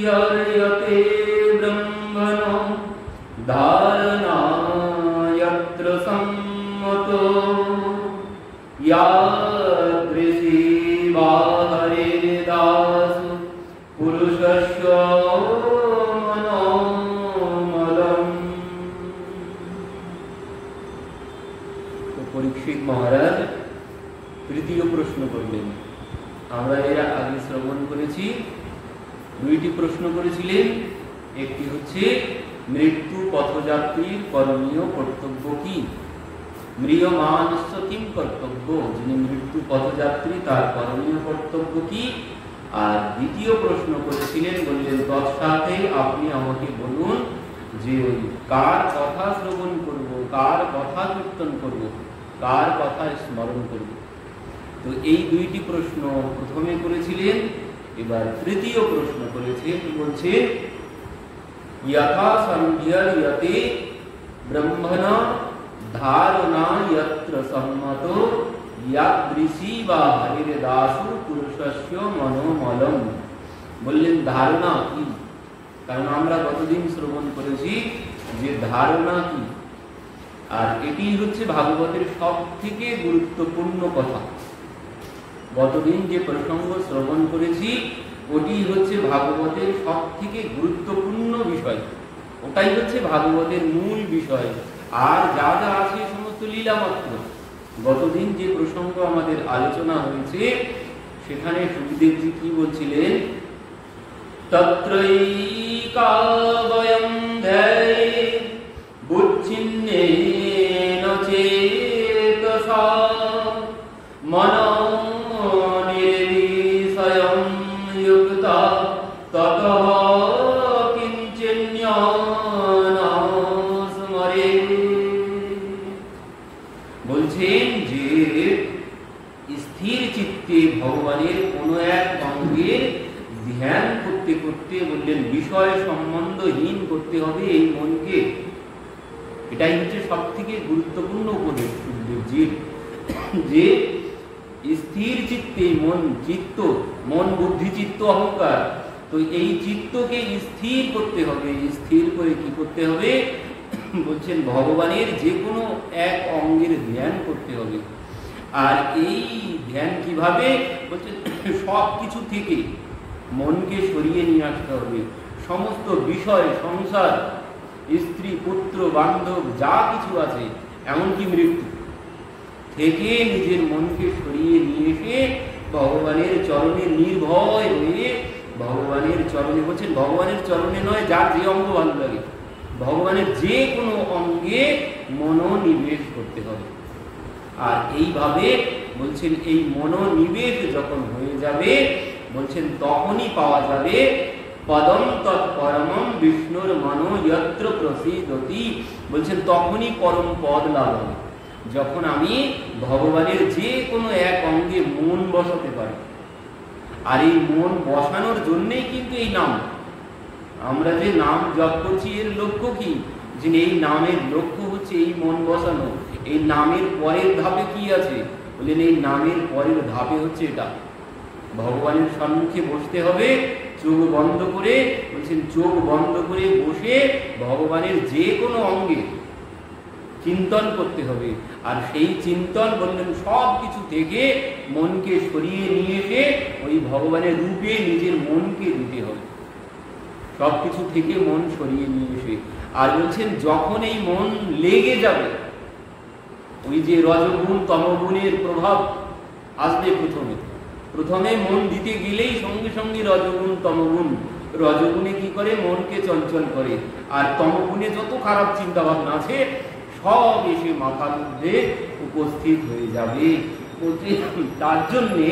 संध्यर्यते ब्रह्मणो धारणा यत्र सम्मतो यादृशी बाहरे दासु पुरुषस्य मनोमलम् তো পরীক্ষিত মহারাজ তৃতীয় প্রশ্ন করলেন আমরা এরা আগে শ্রবণ করেছি দুইটি প্রশ্ন করেছিলেন একটি হচ্ছে, মৃত্যু পথযাত্রীর করণীয় কর্তব্য কি? মৃয়মানস্য কিম কর্তব্য? যিনি মৃত্যু পথযাত্রী, তার করণীয় কর্তব্য কি? আর দ্বিতীয় প্রশ্ন করেছিলেন, বললেন, তৎসাথে আপনি আমাকে বলুন যে কার কথা শ্রবণ করব, কার কথা কীর্তন করব, কার কথা স্মরণ করব? তো এই দুইটি প্রশ্ন প্রথমে করেছিলেন। এবার তৃতীয় প্রশ্ন করেছেন বলছে যথা সন্ধ্যতে ব্রহ্মণ ধারণা যত্র সম্মত ইয়াদৃশী বা হরির দাসু পুরুষস্য মনোমলম বললেন ধারণা কি কারণ আমরা কতদিন শ্রবণ করেছি যে ধারণা কি আর এটি হচ্ছে ভাগবতের সব থেকে গুরুত্বপূর্ণ কথা গতদিন যে প্রসঙ্গ শ্রবণ করেছি, ওটি হচ্ছে ভাগবতের সব থেকে গুরুত্বপূর্ণ বিষয়। ওটাই হচ্ছে ভাগবতের মূল বিষয়। আর যা যা আছে সমস্ত লীলা মাত্র গতদিন যে প্রসঙ্গ আমাদের আলোচনা হয়েছে, সেখানে সুখদেবজি কি বলছিলেন? তত্রৈকাবয়ম ধ্যায়ে, বুচ্ছিন্নেন চেতসা বলছেন যে, স্থির চিত্তে ভগবানের কোনো এক অঙ্গের ধ্যান করতে করতে বললেন, বিষয় সম্বন্ধহীন করতে হবে এই মনকে। এটাই হচ্ছে সব থেকে গুরুত্বপূর্ণ উপদেশ সুখদেবজির যে স্থির চিত্তে মন, চিত্ত মন, বুদ্ধি, চিত্ত, অহংকার। তো এই চিত্তকে স্থির করতে হবে। স্থির করে কি করতে হবে? বলছেন, ভগবানের যে কোনো এক অঙ্গের ধ্যান করতে হবে। আর এই ধ্যান কীভাবে? বলছেন সব কিছু থেকে মনকে সরিয়ে নিয়ে আসতে হবে। সমস্ত বিষয়, সংসার, স্ত্রী, পুত্র, বান্ধব, যা কিছু আছে, এমনকি মৃত্যু, থেকে নিজের মনকে সরিয়ে নিয়ে এসে ভগবানের চরণে নির্ভয় হয়ে ভগবানের চরণে বলছেন, ভগবানের চরণে নয়, যার যে অঙ্গ ভালো লাগে ভগবানের যে কোনো অঙ্গে মনোনিবেশ করতে হবে। আর এইভাবে বলছেন, এই মনোনিবেশ যখন হয়ে যাবে, বলছেন, তখনই পাওয়া যাবে, পদম তৎপরমম বিষ্ণুর মনো, যত্র প্রসিদতি বলছেন, তখনই পরম পদ লাভ হবে। যখন আমি ভগবানের যে কোনো এক অঙ্গে মন বসাতে পারি। আর এই মন বসানোর জন্যেই কিন্তু এই নাম। আমরা যে নাম জপ করছি, এর লক্ষ্য কি? যে এই নামের লক্ষ্য হচ্ছে এই মন বসানো। এই নামের পরের ধাপে কি আছে? বললেন, এই নামের পরের ধাপে হচ্ছে এটা। ভগবানের সম্মুখে বসতে হবে, চোখ বন্ধ করে, বলছেন, চোখ বন্ধ করে বসে ভগবানের যে কোনো অঙ্গে চিন্তন করতে হবে। আর সেই চিন্তন বললেন সব কিছু থেকে মনকে সরিয়ে নিয়ে এসে ওই ভগবানের রূপে নিজের মনকে দিতে হবে। সব কিছু থেকে মন সরিয়ে নিয়ে এসে। আর বলছেন, যখন এই মন লেগে যাবে, ওই যে রজগুণ, তমগুণের প্রভাব আসবে প্রথমে। প্রথমে মন দিতে গেলেই সঙ্গে সঙ্গে রজগুণ, তমগুণ। রজগুণে কি করে? মনকে চঞ্চল করে। আর তমগুণে যত খারাপ চিন্তা ভাবনা আছে সব এসে মাথার মধ্যে উপস্থিত হয়ে যাবে। তার জন্যে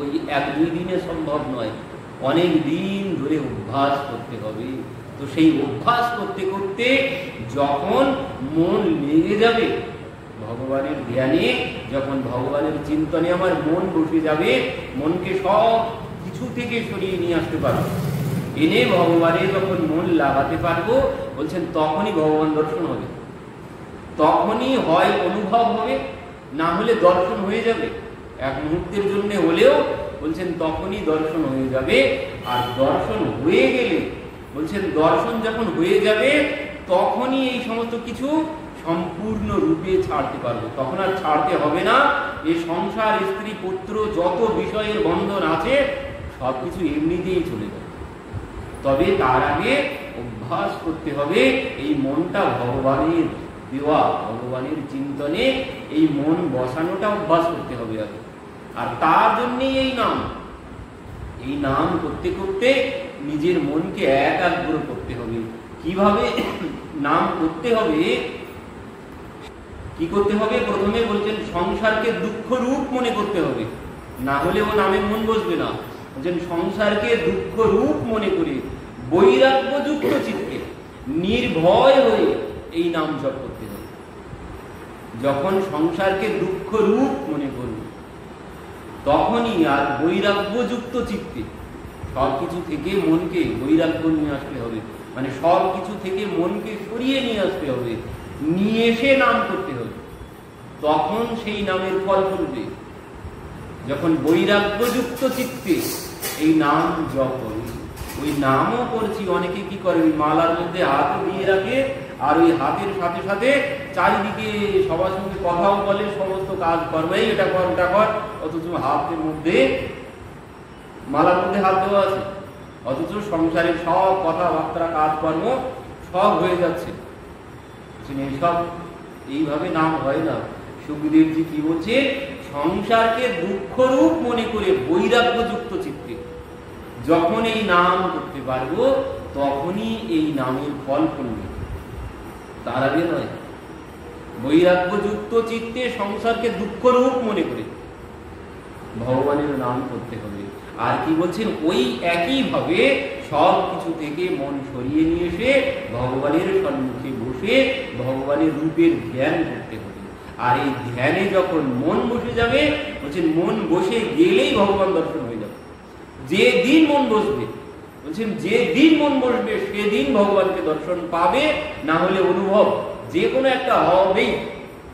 ওই এক দুই দিনে সম্ভব নয়। অনেক দিন ধরে অভ্যাস করতে হবে। তো সেই অভ্যাস করতে করতে যখন মন লেগে যাবে, ভগবানের জ্ঞানে যখন ভগবানের চিন্তনে আমার মন বসে যাবে, মনকে সব কিছু থেকে সরিয়ে নিয়ে আসতে পারব। এনে ভগবানে যখন মন লাগাতে পারব, বলছেন, তখনই ভগবান দর্শন হবে। তখনই হয় অনুভব হবে, না হলে দর্শন হয়ে যাবে। এক মুহূর্তের জন্য হলেও বলছেন তখনই দর্শন হয়ে যাবে। আর দর্শন হয়ে গেলে, বলছেন দর্শন যখন হয়ে যাবে, তখনই এই সমস্ত কিছু সম্পূর্ণ রূপে ছাড়তে পারব। তখন আর ছাড়তে হবে না। এ সংসার, স্ত্রী, পুত্র, যত বিষয়ের বন্ধন আছে, সবকিছু এমনিতেই চলে যাবে। তবে তার আগে অভ্যাস করতে হবে, এই মনটা ভগবানের দেওয়া, ভগবানের চিন্তনে এই মন বসানোটা অভ্যাস করতে হবে আগে। আর তার জন্যই এই নাম। এই নাম করতে করতে নিজের মনকে একাগ্র করতে হবে। কীভাবে নাম করতে হবে? কি করতে হবে? প্রথমে বলছেন, সংসারকে দুঃখ রূপ মনে করতে হবে। না হলে ও নামে মন বসবে না। বলছেন, সংসারকে দুঃখ রূপ মনে করে বৈরাগ্যযুক্ত চিত্তে, নির্ভয় হয়ে এই নাম জপ করতে যখন সংসারকে দুঃখ রূপ মনে করবে, তখনই আর বৈরাগ্যযুক্ত চিত্তে সব কিছু থেকে মনকে বৈরাগ্য নিয়ে আসতে হবে। মানে সব কিছু থেকে মনকে সরিয়ে নিয়ে আসতে হবে। নিয়ে এসে নাম করতে হবে। তখন সেই নামের ফল করবে যখন বৈরাগ্যযুক্ত চিত্তে এই নাম জপ ওই নামও করছি। অনেকে কি করে? মালার মধ্যে হাত দিয়ে রাখে আর ওই হাতের সাথে সাথে চারিদিকে সবার সঙ্গে কথাও বলে, সমস্ত কাজ করবে এটা কর, ওটা কর। অথচ হাতের মধ্যে, মালার মধ্যে হাত দেওয়া আছে। অথচ সংসারের সব কথাবার্তা, কাজকর্ম সব হয়ে যাচ্ছে। এইসব এইভাবে নাম হয় না। সুখদেবজি কি বলছে, সংসারকে দুঃখরূপ মনে করে বৈরাগ্যযুক্ত চিত্তে। যখন এই নাম করতে পারব, তখনই এই নামের ফল করবে তার আগে নয়। বৈরাগ্যযুক্ত চিত্তে সংসারকে দুঃখরূপ মনে করে। ভগবানের নাম করতে হবে। আর কি বলছেন? ওই একই ভাবে সব কিছু থেকে মন সরিয়ে নিয়ে এসে ভগবানের সম্মুখে বসে ভগবানের রূপের ধ্যান করতে হবে। আর এই ধ্যানে যখন মন বসে যাবে, বলছেন মন বসে গেলেই ভগবান দর্শন হয়ে যাবে। যে দিন মন বসবে বলছেন, যে দিন মন বসবে সেদিন ভগবানকে দর্শন পাবে। না হলে অনুভব যে কোনো একটা হবেই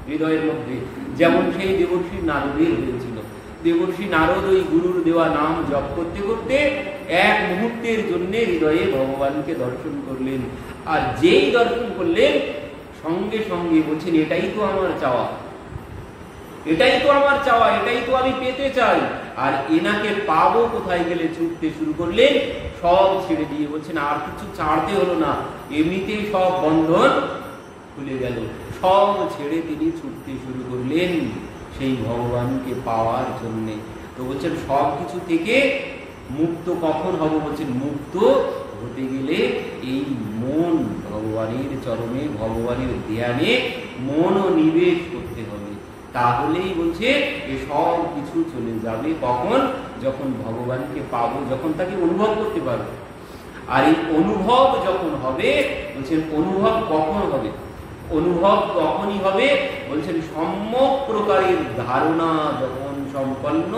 হৃদয়ের মধ্যে। যেমন সেই দেবর্ষী নারদের হয়েছিল। দেবর্ষী নারদ ওই গুরুর দেওয়া নাম জপ করতে করতে এক মুহূর্তের জন্য হৃদয়ে ভগবানকে দর্শন করলেন। আর যেই দর্শন করলেন, সঙ্গে সঙ্গে বলছেন, এটাই তো আমার চাওয়া। এটাই তো আমার চাওয়া, এটাই তো আমি পেতে চাই। আর এনাকে পাবো কোথায় গেলে ছুটতে শুরু করলেন সব ছেড়ে দিয়ে বলছেন, আর কিছু ছাড়তে হলো না। এমনিতেই সব বন্ধন খুলে গেল। সব ছেড়ে তিনি ছুটতে শুরু করলেন সেই ভগবানকে পাওয়ার জন্য। তো বলছেন, সব কিছু থেকে মুক্ত কখন হব? বলছেন, মুক্ত হতে গেলে এই মন ভগবানের চরণে, ভগবানের ধ্যানে মনও নিবেশ করতে হবে। তাহলেই বলছে এ সব কিছু চলে যাবে কখন? যখন ভগবানকে পাবো, যখন তাকে অনুভব করতে পারব। আর এই অনুভব যখন হবে, বলছেন অনুভব কখন হবে? অনুভব তখনই হবে, বলছেন সম্যক প্রকারের ধারণা যখন সম্পন্ন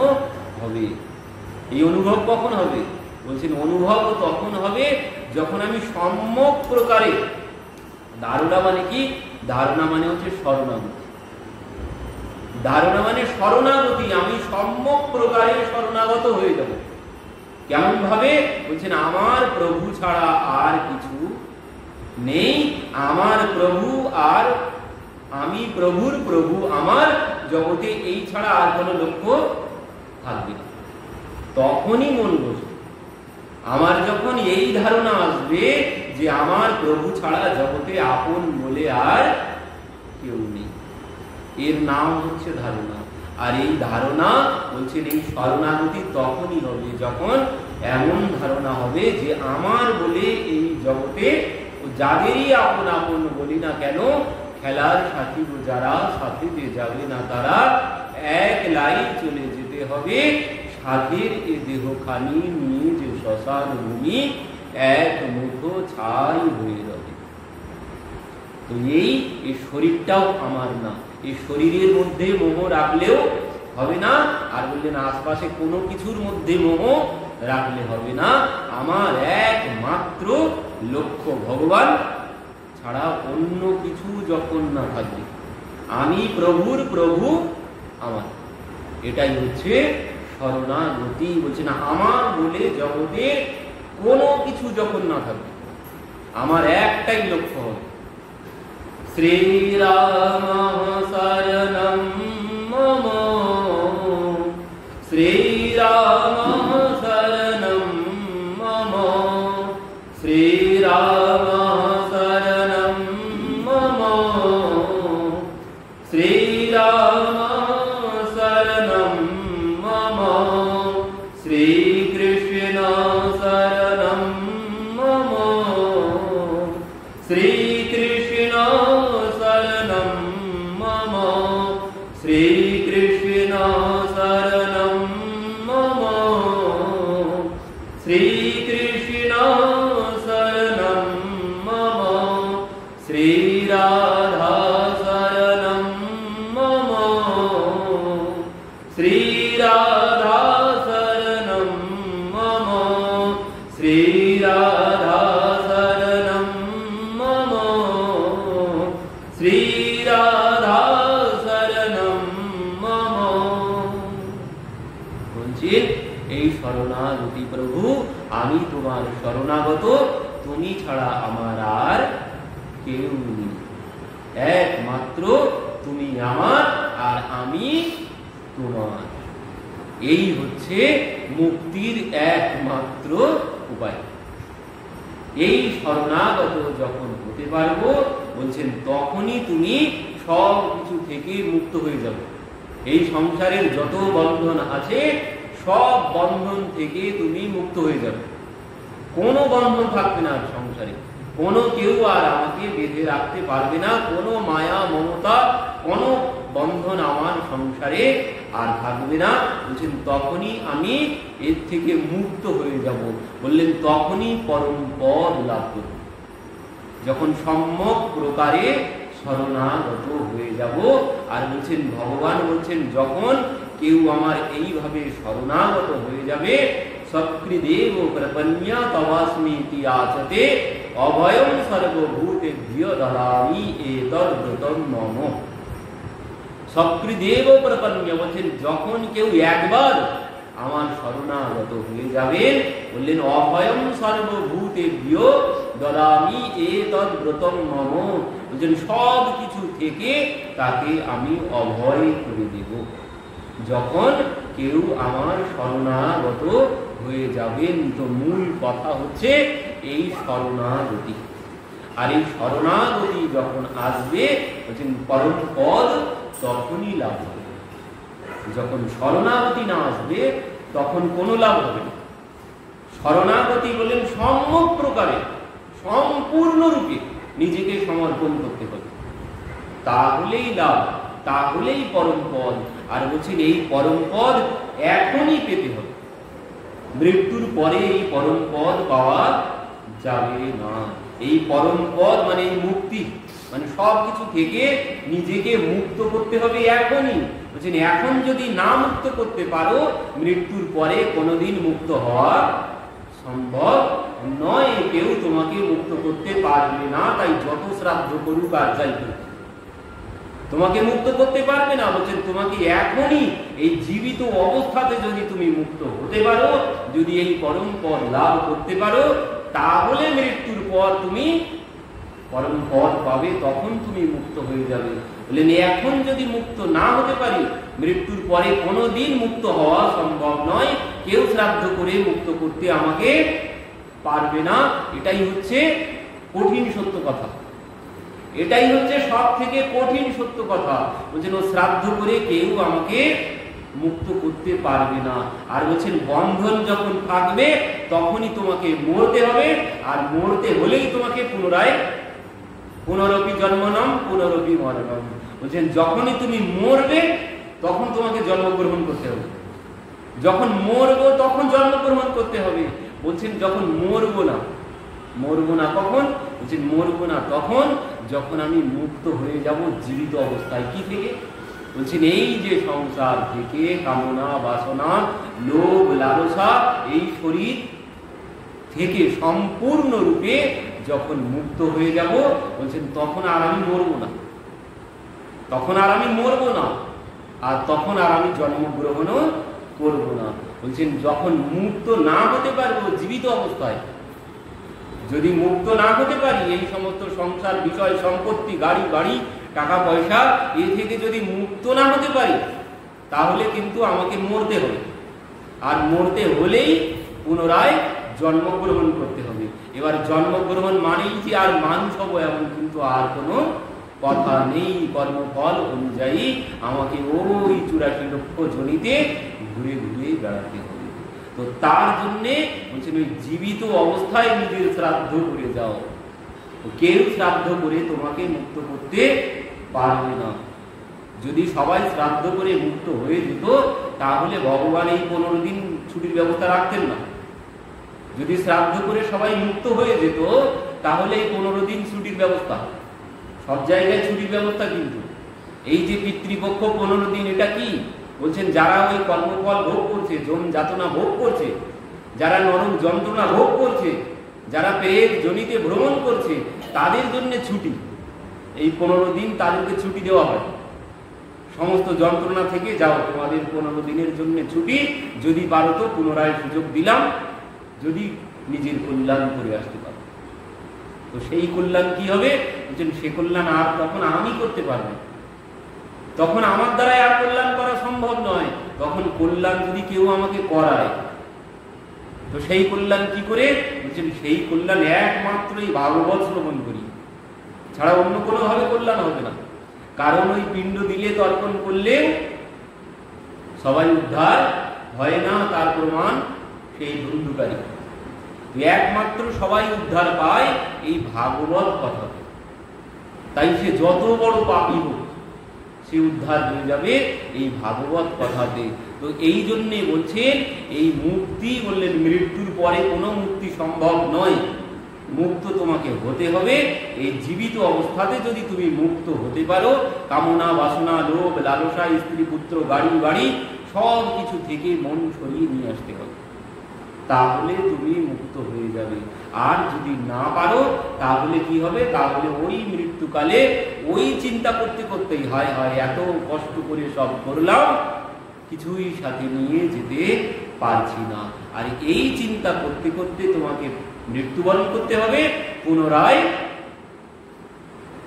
হবে। এই অনুভব কখন হবে? বলছেন অনুভব তখন হবে যখন আমি সম্যক প্রকারে, ধারণা মানে কি? ধারণা মানে হচ্ছে শরণাগতি ধারণা মানে শরণাগতি, আমি সম্যক প্রকারে শরণাগত হয়ে যাব। কেমন ভাবে বলছেন, আমার প্রভু ছাড়া আর কিছু নেই। আমার প্রভু আর আমি প্রভুর প্রভু, আমার জগতে এই ছাড়া আর কোনো লক্ষ্য থাকবে না। তখনই মন বসবে। আমার যখন এই ধারণা আসবে যে আমার প্রভু ছাড়া জগতে আপন বলে আর কেউ নেই। এর নাম হচ্ছে ধারণা। আর এই ধারণা বলছেন এই শরণাগতি তখনই হবে যখন এমন ধারণা হবে যে আমার বলে এই জগতে যাদেরই আপন আপন বলি না কেন, খেলার সাথী যারা সাথীতে যাবে না তারা এক লাইন চলে যেতে হবে। সাধের এ দেহখানি নিয়ে যে শ্মশান ভূমি এক মুঠো ছাই হয়ে যাবে তো এই শরীরটাও আমার না। এই শরীরের মধ্যে মোহ রাখলেও হবে না। আর বললেন, আশপাশে কোনো কিছুর মধ্যে মোহ রাখলে হবে না। আমার একমাত্র লক্ষ্য ভগবান। ছাড়া অন্য কিছু যখন না থাকবে, আমি প্রভুর প্রভু আমার। এটাই হচ্ছে শরণাগতি। বলছে না আমার বলে জগতে কোনো কিছু যখন না থাকবে, আমার একটাই লক্ষ্য হবে। श्रीरामसदनं मम। श्री বলছেন এই শরণাগতি প্রভু, আমি তোমার শরণাগত, তুমি ছাড়া আমার আর কেউ নেই। একমাত্র তুমি আমার আর আমি তোমার। এই হচ্ছে মুক্তির একমাত্র উপায়। এই শরণাগত যখন হতে পারব, বলছেন, তখনই তুমি সব কিছু থেকে মুক্ত হয়ে যাবে। এই সংসারের যত বন্ধন আছে সব বন্ধন থেকে তুমি মুক্ত হয়ে যাবে। কোনো বন্ধন থাকবে না সংসারে। কোনো কেউ আর আমাকে বেঁধে রাখতে পারবে না। কোনো মায়া, মমতা, কোনো বন্ধন আমার সংসারে আর থাকবে না। বলছেন, তখনই আমি এর থেকে মুক্ত হয়ে যাব। বললেন, তখনই পরম পদ লাভ করব। যখন সম্যক প্রকারে শরণাগত হয়ে যাব। আর বলছেন, ভগবান বলছেন, যখন কেউ আমার এইভাবে শরণাগত হয়ে যাবে? সক্রিদেব প্রপন্যা তবাস্মি আচতে অভয়ম সর্বভূতেভ্য দদামি এতদ্ব্রতম মম। সক্রিদেব প্রপন্ন বলছেন, যখন কেউ একবার আমার শরণাগত হয়ে যাবেন বললেন অভয়ম সর্বভূতেভ্য দদামি এ তদ্ব্রতম মম। বলছেন সব কিছু থেকে তাকে আমি অভয় করে দেব। যখন কেউ আমার শরণাগত হয়ে যাবেন, তো মূল কথা হচ্ছে এই শরণাগতি। আর এই শরণাগতি যখন আসবে, বলছেন পরম পদ তখনই লাভ হবে। যখন শরণাগতি না আসবে, তখন কোনো লাভ হবে না। শরণাগতি বলেন সম্যক প্রকারে, সম্পূর্ণরূপে নিজেকে সমর্পণ করতে হবে। তাহলেই লাভ, তাহলেই পরম পদ আর বলছেন এই পরম পদ এখনই পেতে হবে। মৃত্যুর পরে এই পরম পদ পাওয়া যাবে না। এই পরম পদ মানে এই মুক্তি। মানে সব কিছু থেকে নিজেকে মুক্ত করতে হবে এখনই। বলছেন, এখন যদি না মুক্ত করতে পারো, মৃত্যুর পরে কোনোদিন মুক্ত হওয়া সম্ভব নয়। কেউ তোমাকে মুক্ত করতে পারবে না। তাই যত শ্রাদ্ধ করুক আর যাই করুক তোমাকে মুক্ত করতে পারবে না, বলছেন, তোমাকে এখনই এই জীবিত অবস্থাতে যদি তুমি মুক্ত হতে পারো, যদি এই পরম পদ লাভ করতে পারো, তাহলে মৃত্যুর পর তুমি পরম পদ পাবে, তখন তুমি মুক্ত হয়ে যাবে। বললেন, এখন যদি মুক্ত না হতে পারি, মৃত্যুর পরে কোনোদিন মুক্ত হওয়া সম্ভব নয়। কেউ শ্রাদ্ধ করে মুক্ত করতে আমাকে পারবে না। এটাই হচ্ছে কঠিন সত্য কথা। এটাই হচ্ছে সব থেকে কঠিন সত্য কথা। বলছেন ও শ্রাদ্ধ করে কেউ আমাকে মুক্ত করতে পারবে না। আর বলছেন, বন্ধন যখন থাকবে, তখনই তোমাকে মরতে হবে। আর মরতে হলেই তোমাকে পুনরায় পুনরপি জন্মনম, পুনরপি মরণম বলছেন, যখনই তুমি মরবে, তখন তোমাকে জন্মগ্রহণ করতে হবে। যখন মরবো, তখন জন্মগ্রহণ করতে হবে। বলছেন, যখন মরবো না। মরবো না কখন? বলছেন মরবো না। তখন যখন আমি মুক্ত হয়ে যাব, জীবিত অবস্থায় কি থেকে? বলছেন, এই যে সংসার থেকে কামনা, বাসনা, লোভ, লালসা, এই শরীর থেকে সম্পূর্ণরূপে যখন মুক্ত হয়ে যাব, বলছেন, তখন আর আমি মরবো না। তখন আর আমি মরবো না। আর তখন আর আমি জন্মগ্রহণও করব না। বলছেন, যখন মুক্ত না হতে পারব, জীবিত অবস্থায় যদি মুক্ত না হতে পারি, এই সমস্ত সংসার, বিষয়, সম্পত্তি, গাড়ি, বাড়ি, টাকা, পয়সা, এ থেকে যদি মুক্ত না হতে পারি, তাহলে কিন্তু আমাকে মরতে হবে। আর মরতে হলেই পুনরায় জন্মগ্রহণ করতে হবে। এবার জন্মগ্রহণ মানেই যে আর মানুষ হব এমন কিন্তু আর কোনো কথা নেই। কর্মফল অনুযায়ী আমাকে ওই চুরাশি লক্ষ জনিতে ঘুরে ঘুরে বেড়াতে হবে। তো তার জন্যে বলছেন ওই জীবিত অবস্থায় নিজের শ্রাদ্ধ করে যাও। কেউ শ্রাদ্ধ করে তোমাকে মুক্ত করতে পারবে না। যদি সবাই শ্রাদ্ধ করে মুক্ত হয়ে যেত, তাহলে ভগবান এই পনেরো দিন ছুটির ব্যবস্থা রাখতেন না। যদি শ্রাদ্ধ করে সবাই মুক্ত হয়ে যেত, তাহলে এই পনেরো দিন ছুটির ব্যবস্থা। সব জায়গায় ছুটির ব্যবস্থা কিন্তু। এই যে পিতৃপক্ষ পনেরো দিন, এটা কি? বলছেন, যারা ওই কর্মফল ভোগ করছে, জম যাতনা ভোগ করছে, যারা নরম যন্ত্রণা ভোগ করছে, যারা পেট জনিতে ভ্রমণ করছে, তাদের জন্য ছুটি। এই পনেরো দিন তাদেরকে ছুটি দেওয়া হয়। সমস্ত যন্ত্রণা থেকে যাও, তোমাদের পনেরো দিনের জন্য ছুটি। যদি পারো তো পুনরায় সুযোগ দিলাম, যদি নিজের কল্যাণ করে আসতে পারো। তো সেই কল্যাণ কি হবে? সে কল্যাণ আর তখন আমি করতে পারব তখন আমার দ্বারাই আর কল্যাণ করা সম্ভব নয় তখন কল্যাণ যদি কেউ আমাকে করায়, তো সেই কল্যাণ কি করে? বলছেন, সেই কল্যাণ একমাত্রই ভাগবত শ্রবণ করি। ছাড়া অন্য কোনো ভাবে কল্যাণ হবে না। কারণ ওই পিণ্ড দিলে তর্পণ করলে সবাই উদ্ধার হয় না, তার প্রমাণ সেই ধুন্ধুকারী একমাত্র সবাই উদ্ধার পায় এই ভাগবত কথা। তাই সে যত বড় পাপি হোক সে উদ্ধার হয়ে যাবে এই ভাগবত কথাতে। তো এই জন্যে বলছেন, এই মুক্তি বললেন, মৃত্যুর পরে কোনো মুক্তি সম্ভব নয়। মুক্ত তোমাকে হতে হবে। এই জীবিত অবস্থাতে যদি তুমি মুক্ত হতে পারো, কামনা, বাসনা, লোভ লালসা স্ত্রী, পুত্র গাড়ি বাড়ি সব কিছু থেকে মন সরিয়ে নিয়ে আসতে হবে। তাহলে তুমি মুক্ত হয়ে যাবে। আর যদি না পারো, তাহলে কি হবে? তাহলে ওই মৃত্যুকালে ওই চিন্তা করতে করতেই হয় হয়, এত কষ্ট করে সব করলাম, কিছুই সাথে নিয়ে যেতে পারছি না। আর এই চিন্তা করতে করতে তোমাকে মৃত্যুবরণ করতে হবে, পুনরায়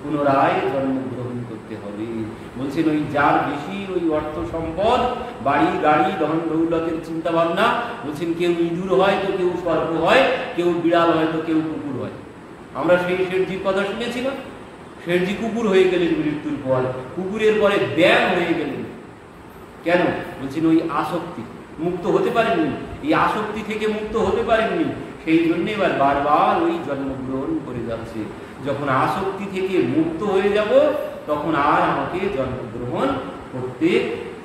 পুনরায় জন্মগ্রহণ করতে হবে। বলছেন, ওই যার বেশি ওই অর্থ সম্পদ, বাড়ি, গাড়ি, ধন দৌলতের চিন্তা ভাবনা বলছেন, কেউ ইঁদুর হয় তো কেউ সর্প হয়, কেউ বিড়াল হয় তো কেউ কুকুর হয়। আমরা সেই শেঠজির কথা শুনেছিলাম। শেঠজি কুকুর হয়ে গেলেন মৃত্যুর পর। কুকুরের পরে ব্যায়াম হয়ে গেলেন। কেন? বলছেন, ওই আসক্তি। মুক্ত হতে পারেননি। এই আসক্তি থেকে মুক্ত হতে পারেননি। সেই জন্য এবার বারবার ওই জন্মগ্রহণ করে যাচ্ছে। যখন আসক্তি থেকে মুক্ত হয়ে যাব তখন আর আমাকে জন্মগ্রহণ করতে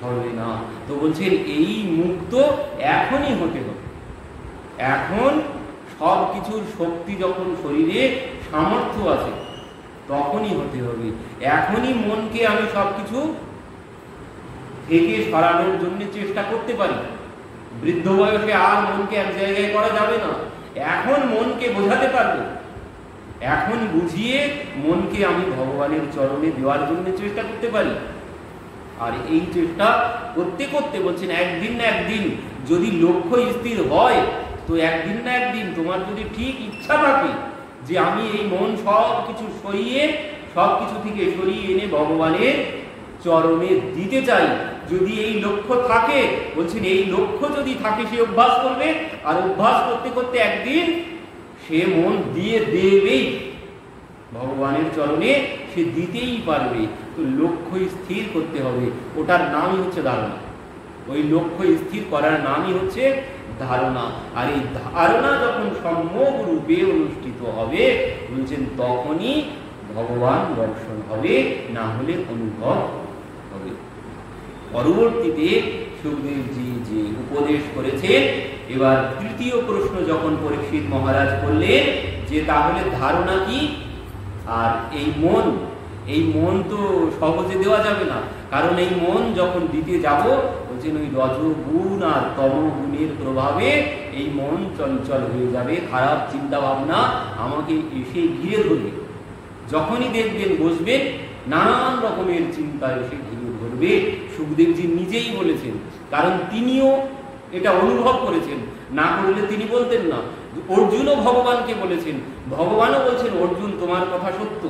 হবে না। তো বলছেন, এই মুক্ত এখনই হতে হবে। এখন সব কিছুর শক্তি যখন শরীরে সামর্থ্য আছে, তখনই হতে হবে। এখনই মনকে আমি সবকিছু থেকে সরানোর জন্য চেষ্টা করতে পারি। বৃদ্ধ বয়সে আর মনকে এক জায়গায় করা যাবে না। এখন মনকে বোঝাতে পারব এখন বুঝিয়ে মনকে আমি ভগবানের চরণে দেওয়ার জন্য চেষ্টা করতে পারি। আর এই চেষ্টা করতে করতে বলছেন, একদিন না একদিন যদি লক্ষ্য স্থির হয়, তো একদিন না একদিন তোমার যদি ঠিক ইচ্ছা থাকে যে আমি এই মন সব কিছু সরিয়ে সব কিছু থেকে সরিয়ে এনে ভগবানের চরণে দিতে চাই, যদি এই লক্ষ্য থাকে, বলছেন, এই লক্ষ্য যদি থাকে সে অভ্যাস করবে, আর অভ্যাস করতে করতে একদিন সে মন দিয়ে দেবেই ভগবানের চরণে সে দিতেই পারবে। তো লক্ষ্য স্থির করতে হবে। ওটার নামই হচ্ছে ধারণা। ওই লক্ষ্য স্থির করার নামই হচ্ছে ধারণা। আর এই ধারণা যখন সম্যক রূপে অনুষ্ঠিত হবে, বলছেন, তখনই ভগবান দর্শন হবে, না হলে অনুভব হবে। পরবর্তীতে উপদেশ করেছেন, এবার তৃতীয় প্রশ্ন যখন পরীক্ষিত মহারাজ করলেন, যে তাহলে ধারণা কি? আর এই মন এই মন তো সহজে দেওয়া যাবে না। কারণ এই মন যখন দিতে যাব, বলছেন ওই রজগুণ আর তম গুণের প্রভাবে এই মন চঞ্চল হয়ে যাবে, খারাপ চিন্তা ভাবনা আমাকে এসে ঘিরে ধরবে। যখনই দেখবেন, বসবেন, নানান রকমের চিন্তা এসে ঘিরে করবে, সুখদেবজি নিজেই বলেছেন, কারণ তিনিও এটা অনুভব করেছেন। না করলে তিনি বলতেন না। অর্জুনও ভগবানকে বলেছেন, ভগবানও বলছেন, অর্জুন, তোমার কথা সত্য।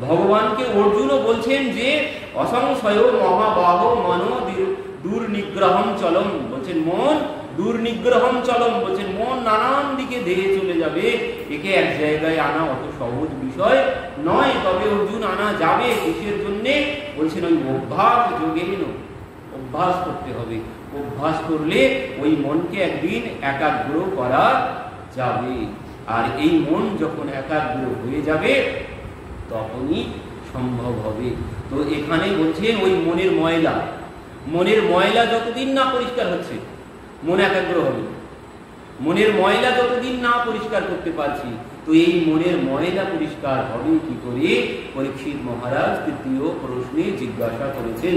ভগবানকে অর্জুনও বলছেন যে, অসংশয় মহাবাহ মন দুর্নিগ্রহম চলম। বলছেন, মন দুর্নিগ্রহম চলম বলছেন মন নানান দিকে ধেয়ে চলে যাবে। একে এক জায়গায় আনা অত সহজ বিষয় নয়, তবে অর্জুন আনা যাবে কিসের জন্যে? বলছেন ওই অভ্যাস যোগে অভ্যাস করতে হবে। অভ্যাস করলে ওই মনকে একদিন একাগ্র করা যাবে। আর এই মন যখন একাগ্র হয়ে যাবে, তখনই সম্ভব হবে। তো এখানে বলছেন ওই মনের ময়লা। মনের ময়লা যতদিন না পরিষ্কার হচ্ছে মন একাগ্র হবে। মনের ময়লা যতদিন না পরিষ্কার করতে পারছি, তো এই মনের ময়লা পরিষ্কার হবে কি করে? পরীক্ষিত মহারাজ তৃতীয় প্রশ্নে জিজ্ঞাসা করেছেন।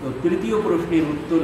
তো তৃতীয় প্রশ্নের উত্তর